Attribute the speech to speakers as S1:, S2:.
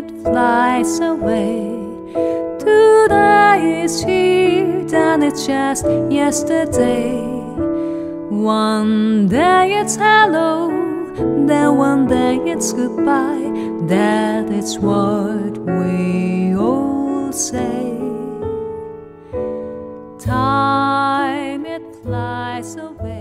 S1: it flies away. Today is here, and it's just yesterday. One day it's hello, then one day it's goodbye. That is what we all say. Time it flies away.